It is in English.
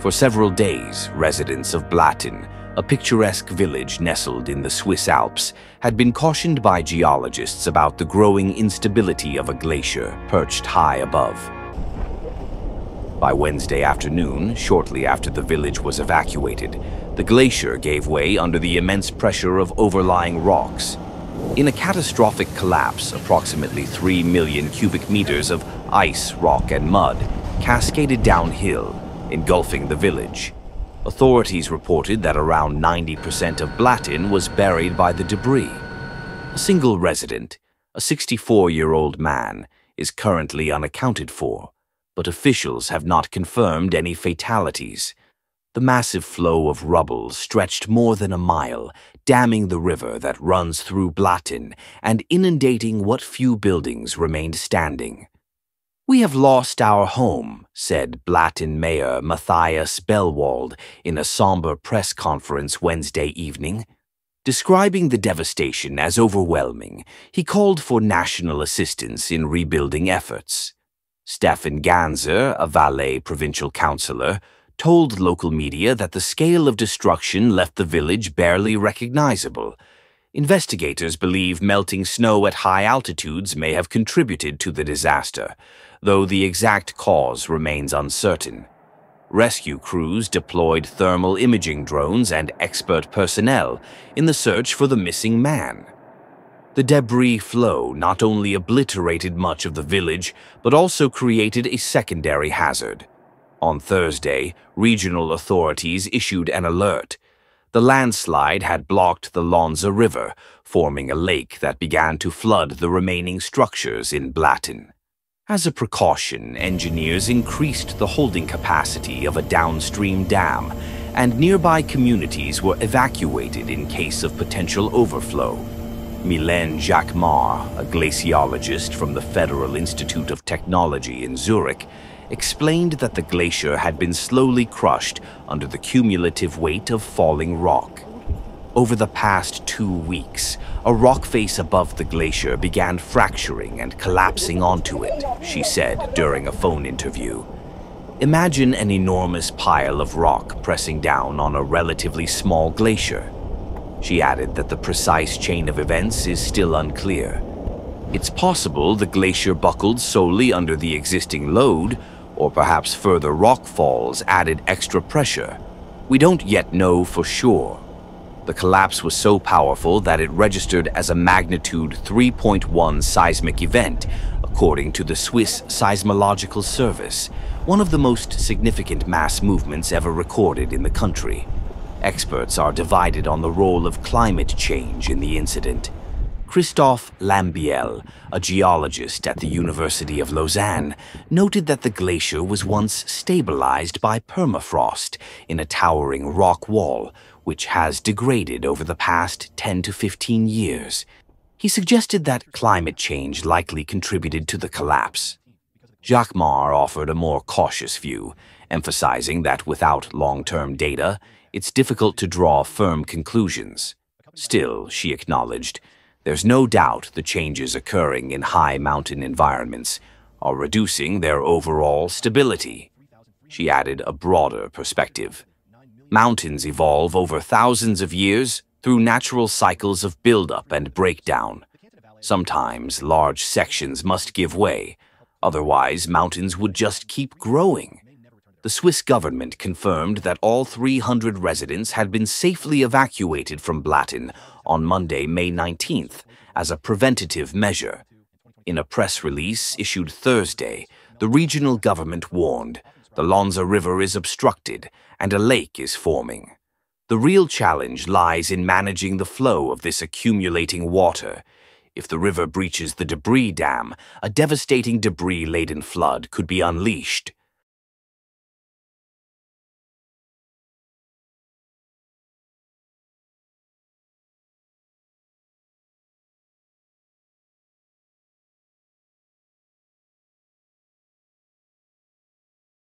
For several days, residents of Blatten, a picturesque village nestled in the Swiss Alps, had been cautioned by geologists about the growing instability of a glacier perched high above. By Wednesday afternoon, shortly after the village was evacuated, the glacier gave way under the immense pressure of overlying rocks. In a catastrophic collapse, approximately 3 million cubic meters of ice, rock, and mud cascaded downhill, engulfing the village. Authorities reported that around 90% of Blatten was buried by the debris. A single resident, a 64-year-old man, is currently unaccounted for, but officials have not confirmed any fatalities. The massive flow of rubble stretched more than a mile, damming the river that runs through Blatten and inundating what few buildings remained standing. We have lost our home, said Blatten Mayor Matthias Bellwald in a somber press conference Wednesday evening. Describing the devastation as overwhelming, he called for national assistance in rebuilding efforts. Stefan Ganzer, a Valais provincial councillor, told local media that the scale of destruction left the village barely recognizable. Investigators believe melting snow at high altitudes may have contributed to the disaster, though the exact cause remains uncertain. Rescue crews deployed thermal imaging drones and expert personnel in the search for the missing man. The debris flow not only obliterated much of the village, but also created a secondary hazard. On Thursday, regional authorities issued an alert. The landslide had blocked the Lonza River, forming a lake that began to flood the remaining structures in Blatten. As a precaution, engineers increased the holding capacity of a downstream dam, and nearby communities were evacuated in case of potential overflow. Mylène Jacquemart, a glaciologist from the Federal Institute of Technology in Zurich, explained that the glacier had been slowly crushed under the cumulative weight of falling rock. Over the past two weeks, a rock face above the glacier began fracturing and collapsing onto it, she said during a phone interview. Imagine an enormous pile of rock pressing down on a relatively small glacier. She added that the precise chain of events is still unclear. It's possible the glacier buckled solely under the existing load, or perhaps further rock falls added extra pressure. We don't yet know for sure. The collapse was so powerful that it registered as a magnitude 3.1 seismic event, according to the Swiss Seismological Service, one of the most significant mass movements ever recorded in the country. Experts are divided on the role of climate change in the incident. Christophe Lambiel, a geologist at the University of Lausanne, noted that the glacier was once stabilized by permafrost in a towering rock wall, which has degraded over the past 10 to 15 years. He suggested that climate change likely contributed to the collapse. Jacquemart offered a more cautious view, emphasizing that without long-term data, it's difficult to draw firm conclusions. Still, she acknowledged, there's no doubt the changes occurring in high mountain environments are reducing their overall stability. She added a broader perspective. Mountains evolve over thousands of years through natural cycles of buildup and breakdown. Sometimes large sections must give way, otherwise mountains would just keep growing. The Swiss government confirmed that all 300 residents had been safely evacuated from Blatten on Monday, May 19th, as a preventative measure. In a press release issued Thursday, the regional government warned the Lonza River is obstructed and a lake is forming. The real challenge lies in managing the flow of this accumulating water. If the river breaches the debris dam, a devastating debris-laden flood could be unleashed.